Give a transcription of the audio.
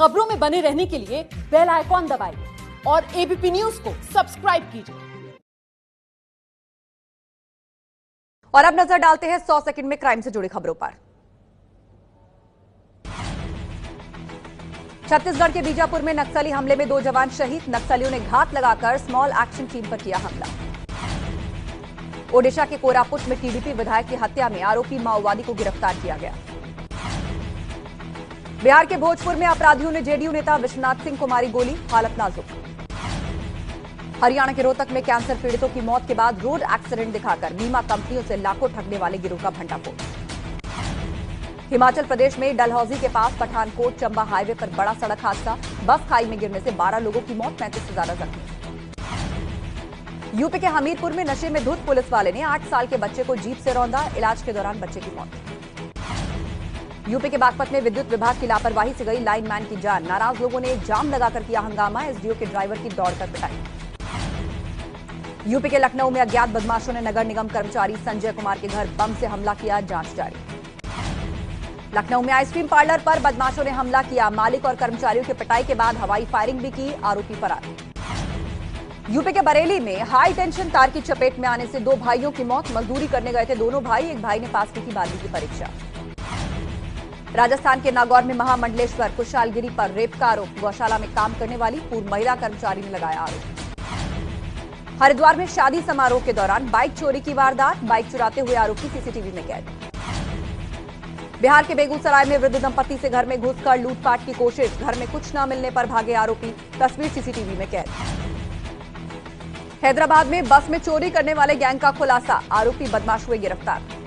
खबरों में बने रहने के लिए बेल आइकॉन दबाइए और एबीपी न्यूज़ को सब्सक्राइब कीजिए। और अब नज़र डालते हैं 100 सेकंड में क्राइम से जुड़ी खबरों पर। छत्तीसगढ़ के बीजापुर में नक्सली हमले में दो जवान शहीद, नक्सलियों ने घात लगाकर स्मॉल एक्शन टीम पर किया हमला। ओडिशा के कोरापुट में टीडीपी विधायक की हत्या में आरोपी माओवादी को गिरफ़्तार किया गया। बिहार के भोजपुर में अपराधियों ने जेडीयू नेता विश्वनाथ सिंह को मारी गोली, हालत नाजुक। हरियाणा के रोहतक में कैंसर पीड़ितों की मौत के बाद रोड एक्सीडेंट दिखाकर बीमा कंपनियों से लाखों ठगने वाले गिरोह का भंडाफोड़। हिमाचल प्रदेश में डलहौजी के पास पठानकोट चंबा हाईवे पर बड़ा सड़क हादसा, बस खाई में गिरने से 12 लोगों की मौत, पैंतीस से ज़्यादा जख्मी। यूपी के हमीरपुर में नशे में धुत पुलिस वाले ने आठ साल के बच्चे को जीप से रौंदा, इलाज के दौरान बच्चे की मौत। यूपी के बागपत में विद्युत विभाग की लापरवाही से गई लाइनमैन की जान। नाराज़ लोगों ने जाम लगाकर किया हंगामा, एसडीओ के ड्राइवर की दौड़कर पिटाई। यूपी के लखनऊ में अज्ञात बदमाशों ने नगर निगम कर्मचारी संजय कुमार के घर बम से हमला किया, जाँच जारी। लखनऊ में आइसक्रीम पार्लर पर बदमाशों ने हमला किया। मालिक और कर्मचारियों की पिटाई के बाद हवाई फायरिंग भी की, आरोपी फरार। यूपी के बरेली में हाई टेंशन तार की चपेट में आने से दो भाइयों की मौत। मजदूरी करने गए थे दोनों भाई। एक भाई ने पास की थी बारहवीं की परीक्षा। राजस्थान के नागौर में महामंडलेश्वर कुशालगिरी पर रेप का आरोप, गौशाला में काम करने वाली पूर्व महिला कर्मचारी ने लगाया आरोप। हरिद्वार में शादी समारोह के दौरान बाइक चोरी की वारदात, बाइक चुराते हुए आरोपी सीसीटीवी में कैद। बिहार के बेगूसराय में वृद्ध दंपति से घर में घुसकर लूटपाट की कोशिश, घर में कुछ न मिलने पर भागे आरोपी, तस्वीर सीसीटीवी में कैद। हैदराबाद में बस में चोरी करने वाले गैंग का खुलासा, आरोपी बदमाश हुए गिरफ़्तार।